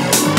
you.